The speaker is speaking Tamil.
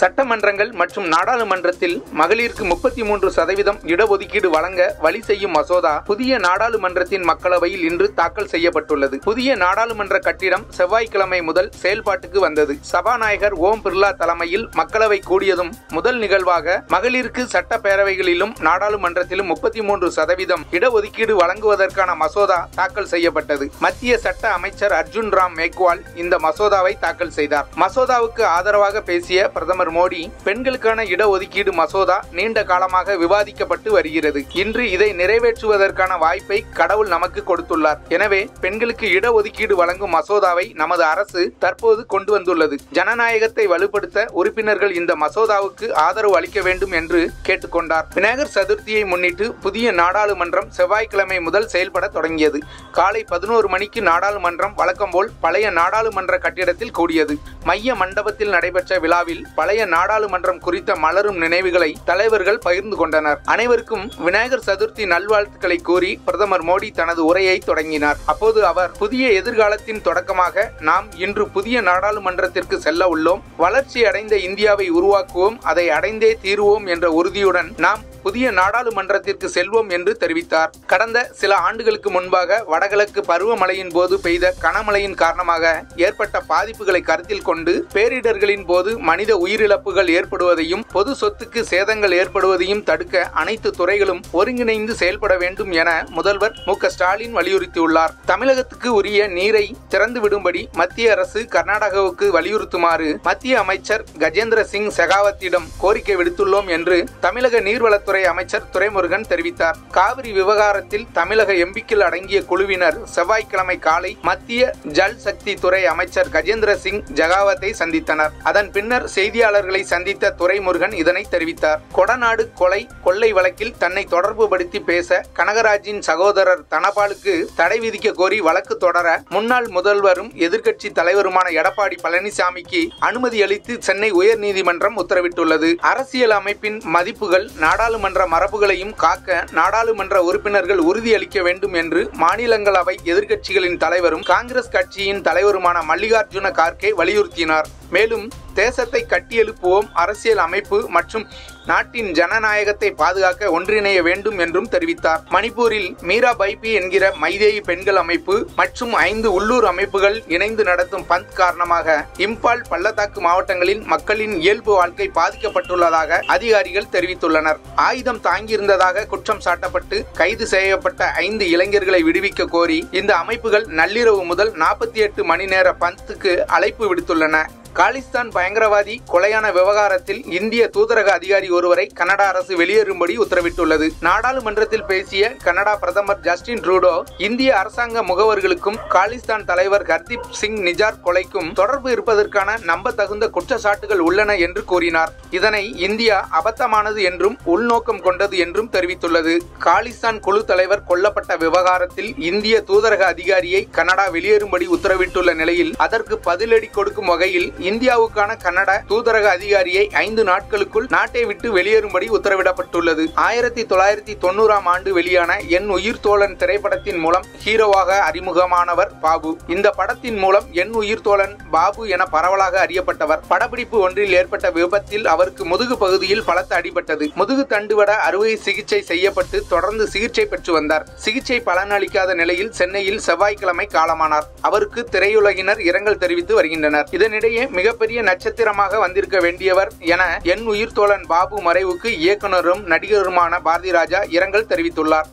சட்டமன்றங்கள் மற்றும் நாடாளுமன்றத்தில் மகளிருக்கு முப்பத்தி மூன்று சதவீதம் இடஒதுக்கீடு வழங்க வழி செய்யும் மசோதா புதிய நாடாளுமன்றத்தின் மக்களவையில் இன்று தாக்கல் செய்யப்பட்டுள்ளது. புதிய நாடாளுமன்ற கட்டிடம் செவ்வாய்க்கிழமை முதல் செயல்பாட்டுக்கு வந்தது. சபாநாயகர் ஓம் பிர்லா தலைமையில் மக்களவை கூடியதும் முதல் நிகழ்வாக மகளிருக்கு சட்டப்பேரவைகளிலும் நாடாளுமன்றத்திலும் முப்பத்தி மூன்று சதவீதம் இடஒதுக்கீடு வழங்குவதற்கான மசோதா தாக்கல் செய்யப்பட்டது. மத்திய சட்ட அமைச்சர் அர்ஜுன் ராம் மேக்வால் இந்த மசோதாவை தாக்கல் செய்தார். மசோதாவுக்கு ஆதரவாக பேசிய பிரதமர் மோடி பெண்களுக்கான இடஒதுக்கீடு மசோதா நீண்ட காலமாக விவாதிக்கப்பட்டு வருகிறது. இன்று இதை நிறைவேற்றுவதற்கான வாய்ப்பை கடவுள் நமக்கு கொடுத்துள்ளார். எனவே பெண்களுக்கு இடஒதுக்கீடு வழங்கும் மசோதாவை நமது அரசு தற்போது கொண்டு வந்துள்ளது ஜனநாயகத்தை வலுப்படுத்த உறுப்பினர்கள் இந்த மசோதாவுக்கு ஆதரவு அளிக்க வேண்டும் என்று கேட்டுக்கொண்டார். விநாயகர் சதுர்த்தியை முன்னிட்டு புதிய நாடாளுமன்றம் செவ்வாய்க்கிழமை முதல் செயல்பட தொடங்கியது. காலை பதினோரு மணிக்கு நாடாளுமன்றம் வழக்கம்போல் பழைய நாடாளுமன்ற கட்டிடத்தில் கூடியது. மைய மண்டபத்தில் நடைபெற்ற விழாவில் பழைய நாடாளுமன்றம் குறித்த மலரும் நினைவுகளை தலைவர்கள் பகிர்ந்து கொண்டனர். அனைவருக்கும் விநாயகர் சதுர்த்தி நல்வாழ்த்துக்களை கூறி பிரதமர் மோடி தனது உரையை தொடங்கினார். அப்போது அவர் புதிய எதிர்காலத்தின் தொடக்கமாக நாம் இன்று புதிய நாடாளுமன்றத்திற்கு செல்ல உள்ளோம். வளர்ச்சி அடைந்த இந்தியாவை உருவாக்குவோம். அதை அடைந்தே தீருவோம் என்ற உறுதியுடன் நாம் புதிய நாடாளுமன்றத்திற்கு செல்வோம் என்று தெரிவித்தார். கடந்த சில ஆண்டுகளுக்கு முன்பாக வடகிழக்கு பருவமழையின் போது பெய்த கனமழையின் காரணமாக ஏற்பட்ட பாதிப்புகளை கருத்தில் கொண்டு பேரிடர்களின் போது மனித உயிரிழப்புகள் ஏற்படுவதையும் பொது சொத்துக்கு சேதங்கள் ஏற்படுவதையும் தடுக்க அனைத்து துறைகளும் ஒருங்கிணைந்து செயல்பட வேண்டும் என முதல்வர் மு. ஸ்டாலின் வலியுறுத்தியுள்ளார். தமிழகத்துக்கு உரிய நீரை திறந்துவிடும்படி மத்திய அரசு கர்நாடகாவுக்கு வலியுறுத்துமாறு மத்திய அமைச்சர் கஜேந்திர சிங் செகாவத்திடம் கோரிக்கை விடுத்துள்ளோம் என்று தமிழக நீர்வளத்துறை துறை அமைச்சர் துரைமுருகன் தெரிவித்தார். காவிரி விவகாரத்தில் தமிழக எம்பிக்கள் அடங்கிய குழுவினர் செவ்வாய்க்கிழமை காலை மத்திய ஜல் சக்தி துறை அமைச்சர் கஜேந்திர சிங் ஜகாவத்தை சந்தித்தனர். அதன் பின்னர் செய்தியாளர்களை சந்தித்த துரைமுருகன் இதனை தெரிவித்தார். கொடநாடு கொலை கொள்ளை வழக்கில் தன்னை தொடர்புபடுத்தி பேச கனகராஜின் சகோதரர் தனபாலுக்கு தடை விதிக்க கோரி வழக்கு தொடர முன்னாள் முதல்வரும் எதிர்க்கட்சி தலைவருமான எடப்பாடி பழனிசாமிக்கு அனுமதி அளித்து சென்னை உயர்நீதிமன்றம் உத்தரவிட்டுள்ளது. அரசியல் அமைப்பின் மதிப்புகள் நாடாளுமன்ற நாடாளுமன்ற மரபுகளையும் காக்க நாடாளுமன்ற உறுப்பினர்கள் உறுதியளிக்க வேண்டும் என்று மாநிலங்களவை எதிர்க்கட்சிகளின் தலைவரும் காங்கிரஸ் கட்சியின் தலைவருமான மல்லிகார்ஜுன கார்கே வலியுறுத்தினார். மேலும் தேசத்தை கட்டியெழுப்புவோம் அரசியல் அமைப்பு மற்றும் நாட்டின் ஜனநாயகத்தை பாதுகாக்க ஒன்றிணைய வேண்டும் என்றும் தெரிவித்தார். மணிப்பூரில் மீரா பைபி என்கிற மைதேயி பெண்கள் அமைப்பு மற்றும் ஐந்து உள்ளூர் அமைப்புகள் இணைந்து நடத்தும் பந்த் காரணமாக இம்பால் பள்ளத்தாக்கு மாவட்டங்களில் மக்களின் இயல்பு வாழ்க்கை பாதிக்கப்பட்டுள்ளதாக அதிகாரிகள் தெரிவித்துள்ளனர். ஆயுதம் தாங்கியிருந்ததாக குற்றம் சாட்டப்பட்டு கைது செய்யப்பட்ட ஐந்து இளைஞர்களை விடுவிக்க கோரி இந்த அமைப்புகள் நள்ளிரவு முதல் நாற்பத்தி எட்டு மணி நேர பந்துக்கு அழைப்பு விடுத்துள்ளன. காலிஸ்தான் பயங்கரவாதி கொலையான விவகாரத்தில் இந்திய தூதரக அதிகாரி ஒருவரை கனடா அரசு வெளியேறும்படி உத்தரவிட்டுள்ளது. நாடாளுமன்றத்தில் பேசிய கனடா பிரதமர் ஜஸ்டின் ட்ரூடோ இந்திய அரசாங்க முகவர்களுக்கும் காலிஸ்தான் தலைவர் ஹர்தீப் சிங் நிஜார் கொலைக்கும் தொடர்பு இருப்பதற்கான நம்பத்தகுந்த குற்றச்சாட்டுகள் உள்ளன என்று கூறினார். இதனை இந்தியா அபத்தமானது என்றும் உள்நோக்கம் கொண்டது என்றும் தெரிவித்துள்ளது. காலிஸ்தான் குழு தலைவர் கொல்லப்பட்ட விவகாரத்தில் இந்திய தூதரக அதிகாரியை கனடா வெளியேறும்படி உத்தரவிட்டுள்ள நிலையில் அதற்கு பதிலடி கொடுக்கும் வகையில் இந்தியாவுக்கான கன்னட தூதரக அதிகாரியை ஐந்து நாட்களுக்குள் நாட்டை விட்டு வெளியேறும்படி உத்தரவிடப்பட்டுள்ளது. ஆயிரத்தி தொள்ளாயிரத்தி தொண்ணூறாம் ஆண்டு வெளியான என் உயிர் தோழன் திரைப்படத்தின் மூலம் ஹீரோவாக அறிமுகமானவர் பாபு. இந்த படத்தின் மூலம் என் உயிர் தோழன் பாபு என பரவலாக அறியப்பட்டவர். படப்பிடிப்பு ஒன்றில் ஏற்பட்ட விபத்தில் அவருக்கு முதுகு பகுதியில் பலத்த அடிபட்டது. முதுகு தண்டுவட அறுவை சிகிச்சை செய்யப்பட்டு தொடர்ந்து சிகிச்சை பெற்று வந்தார். சிகிச்சை பலனளிக்காத நிலையில் சென்னையில் செவ்வாய்க்கிழமை காலமானார். அவருக்கு திரையுலகினர் இரங்கல் தெரிவித்து வருகின்றனர். இதனிடையே மிகப்பெரிய நட்சத்திரமாக வந்திருக்க வேண்டியவர் என என் உயிர் தோழன் பாபு மறைவுக்கு இயக்குனரும் நடிகருமான பாரதிராஜா இரங்கல் தெரிவித்துள்ளார்.